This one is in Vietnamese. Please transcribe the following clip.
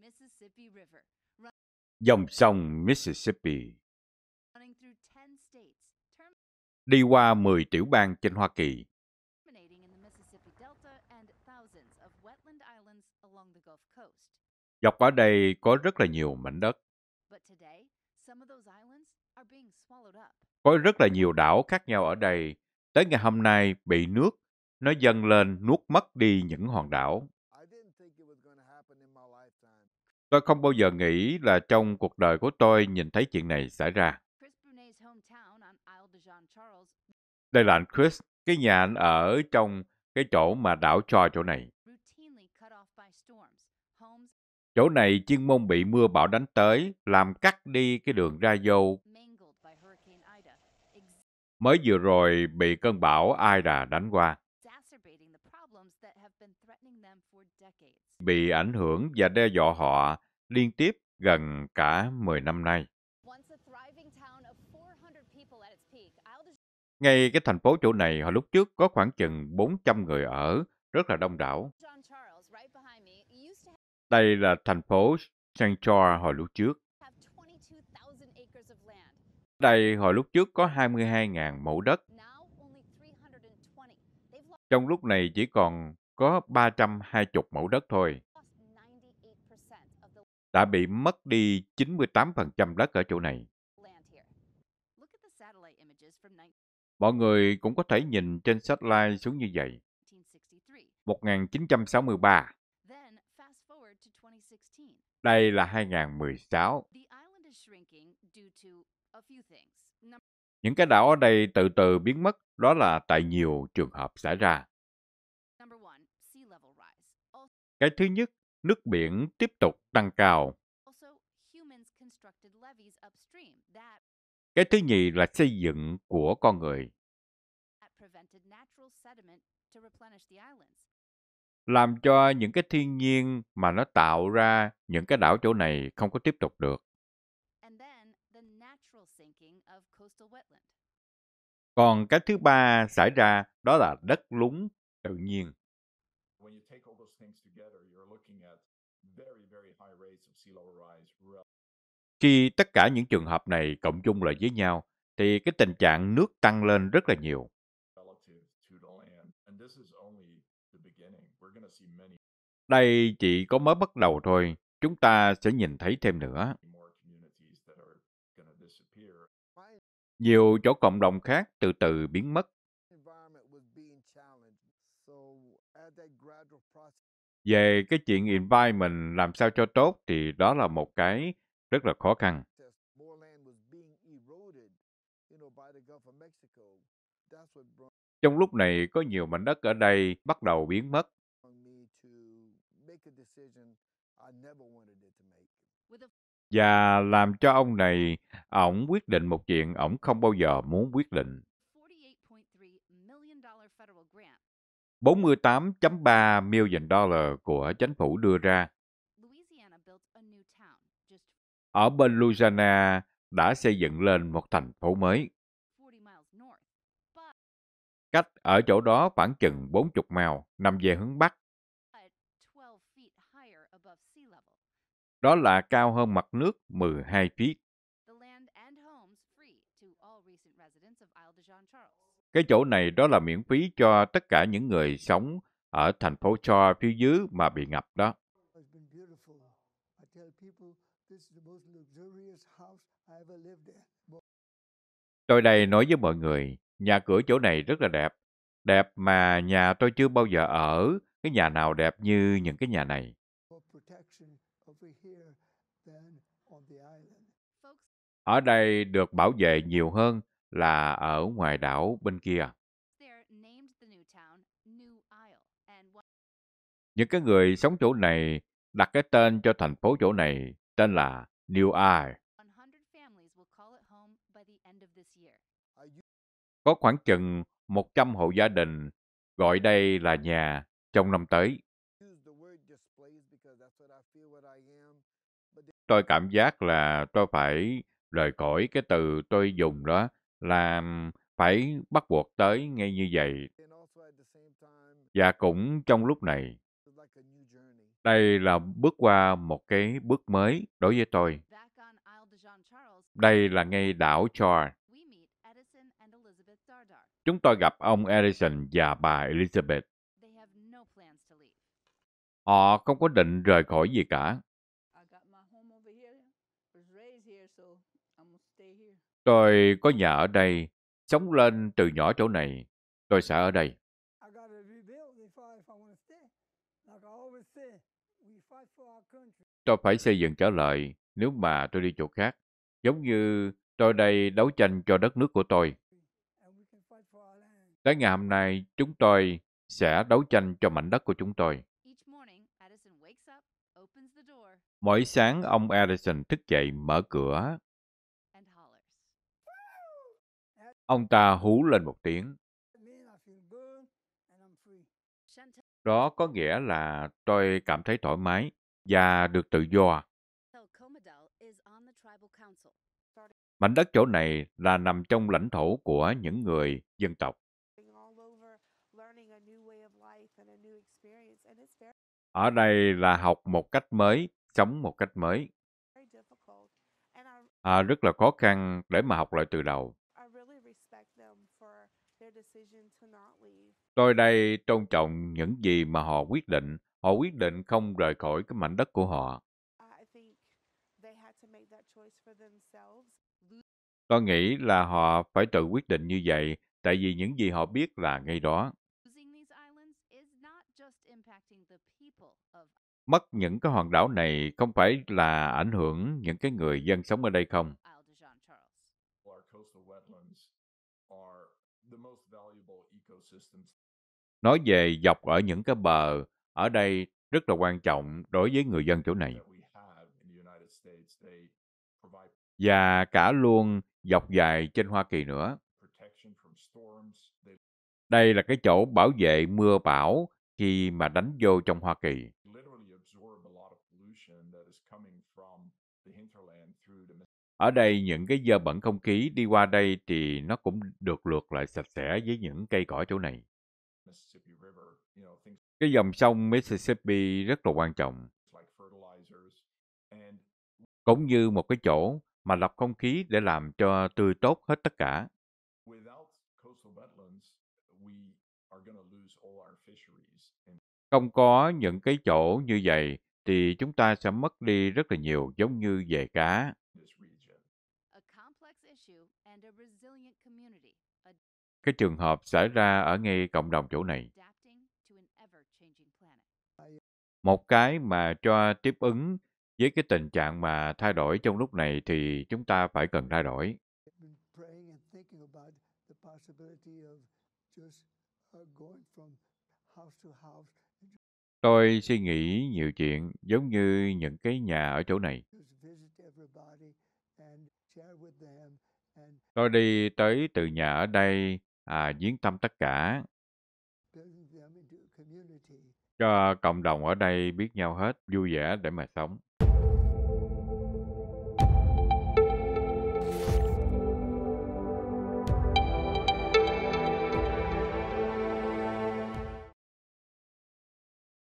Mississippi River, Dòng sông Mississippi. Running through 10 states, đi qua 10 tiểu bang trên Hoa Kỳ, dọc ở đây có rất là nhiều mảnh đất, có rất là nhiều đảo khác nhau ở đây. Tới ngày hôm nay bị nước nó dâng lên nuốt mất đi những hòn đảo. Tôi không bao giờ nghĩ là trong cuộc đời của tôi nhìn thấy chuyện này xảy ra. Đây là anh Chris, cái nhà anh ở trong cái chỗ mà đảo cho chỗ này. Chỗ này chuyên môn bị mưa bão đánh tới, làm cắt đi cái đường ra vô. Mới vừa rồi bị cơn bão Ida đánh qua, bị ảnh hưởng và đe dọa họ liên tiếp gần cả 10 năm nay. Once a thriving town of 400 people at its peak, Isle de Ngay cái thành phố chỗ này hồi lúc trước có khoảng chừng 400 người ở, rất là đông đảo. Charles, Đây là thành phố Saint George hồi lúc trước. have 22,000 acres of land. Đây hồi lúc trước có 22.000 mẫu đất, Now, only 320. They've lost trong lúc này chỉ còn có 320 mẫu đất thôi. Đã bị mất đi 98% đất ở chỗ này. Mọi người cũng có thể nhìn trên satellite xuống như vậy. 1963, đây là 2016. Những cái đảo ở đây từ từ biến mất, đó là tại nhiều trường hợp xảy ra. Cái thứ nhất, nước biển tiếp tục tăng cao. Cái thứ nhì là xây dựng của con người, làm cho những cái thiên nhiên mà nó tạo ra những cái đảo chỗ này không có tiếp tục được. Còn cái thứ ba xảy ra đó là đất lún tự nhiên. When you take all those things together, you're looking at very, very high rates of sea level rise rel- Khi tất cả những trường hợp này cộng chung lại với nhau, thì cái tình trạng nước tăng lên rất là nhiều. Đây chỉ có mới bắt đầu thôi, chúng ta sẽ nhìn thấy thêm nữa. Nhiều chỗ cộng đồng khác từ từ biến mất. Về cái chuyện environment làm sao cho tốt thì đó là một cái rất là khó khăn. Trong lúc này có nhiều mảnh đất ở đây bắt đầu biến mất và làm cho ông này ổng quyết định một chuyện ổng không bao giờ muốn quyết định. $48.3 million federal grant, 48.3 million dollar của chính phủ đưa ra ở bên Louisiana đã xây dựng lên một thành phố mới 40 miles north. cách ở chỗ đó khoảng chừng 40 mile nằm về hướng bắc but 12 feet higher above sea level. đó là cao hơn mặt nước 12 feet cái chỗ này đó là miễn phí cho tất cả những người sống ở thành phố cho phía dưới mà bị ngập đó. Tôi đây nói với mọi người nhà cửa chỗ này rất là đẹp. Đẹp mà nhà tôi chưa bao giờ ở cái nhà nào đẹp như những cái nhà này. ở đây được bảo vệ nhiều hơn là ở ngoài đảo bên kia. Những cái người sống chỗ này đặt cái tên cho thành phố chỗ này tên là New Isle. 100 families will call it home by the end of this year. I used có khoảng chừng 100 hộ gia đình gọi đây là nhà trong năm tới. Tôi cảm giác là tôi phải rời khỏi cái từ tôi dùng đó là phải bắt buộc tới ngay như vậy và cũng trong lúc này. Đây là bước qua một cái bước mới đối với tôi. Đây là ngay đảo Charles. Chúng tôi gặp ông Edison và bà Elizabeth. Họ không có định rời khỏi gì cả. Tôi có nhà ở đây, sống lên từ nhỏ chỗ này. Tôi sẽ ở đây. Tôi phải xây dựng trở lại nếu mà tôi đi chỗ khác. Giống như tôi đây đấu tranh cho đất nước của tôi. Tới ngày hôm nay, chúng tôi sẽ đấu tranh cho mảnh đất của chúng tôi. Mỗi sáng, ông Edison thức dậy mở cửa. Ông ta hú lên một tiếng. Đó có nghĩa là tôi cảm thấy thoải mái và được tự do. Mảnh đất chỗ này là nằm trong lãnh thổ của những người dân tộc. Ở đây là học một cách mới, sống một cách mới. À, rất là khó khăn để mà học lại từ đầu. Tôi đây tôn trọng những gì mà họ quyết định. Họ quyết định không rời khỏi cái mảnh đất của họ. I think they had to make that choice for themselves. Tôi nghĩ là họ phải tự quyết định như vậy, tại vì những gì họ biết là ngay đó. Losing these islands is not just impacting the people of Mất những cái hòn đảo này không phải là ảnh hưởng những cái người dân sống ở đây không. Nói về dọc ở những cái bờ, ở đây rất là quan trọng đối với người dân chỗ này. Và cả luôn dọc dài trên Hoa Kỳ nữa. Đây là cái chỗ bảo vệ mưa bão khi mà đánh vô trong Hoa Kỳ. Ở đây những cái dơ bẩn không khí đi qua đây thì nó cũng được lượt lại sạch sẽ với những cây cỏ chỗ này. Cái dòng sông Mississippi rất là quan trọng, cũng như một cái chỗ mà lọc không khí để làm cho tươi tốt hết tất cả. Không có những cái chỗ như vậy thì chúng ta sẽ mất đi rất là nhiều giống như về cá. Cái trường hợp xảy ra ở ngay cộng đồng chỗ này. Một cái mà cho tiếp ứng với cái tình trạng mà thay đổi trong lúc này thì chúng ta phải cần thay đổi. Uh, Tôi suy nghĩ nhiều chuyện giống như những cái nhà ở chỗ này. Tôi đi tới từ nhà ở đây, à, viếng thăm tất cả, cho cộng đồng ở đây biết nhau hết, vui vẻ để mà sống.